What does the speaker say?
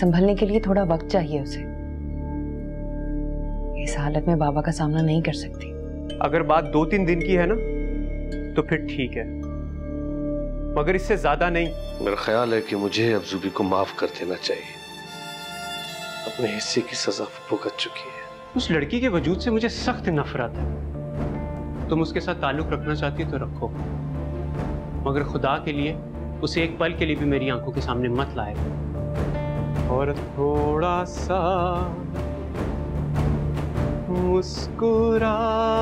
संभलने के लिए थोड़ा वक्त चाहिए उसे। इस हालत में बाबा का सामना नहीं कर सकती। अगर बात दो तीन दिन की है ना तो फिर ठीक है। मगर इससे ज़्यादा नहीं। मेरा ख्याल है कि मुझे अब जुबी को माफ़ कर देना चाहिए। अपने हिस्से की सजा भुगत चुकी है। उस लड़की के वजूद से मुझे सख्त नफरत है। तुम उसके साथ ताल्लुक रखना चाहती हो तो रखो। मगर खुदा के लिए उसे एक पल के लिए भी मेरी आँखों के सामने मत लाएगा और थोड़ा सा मुस्कुराओ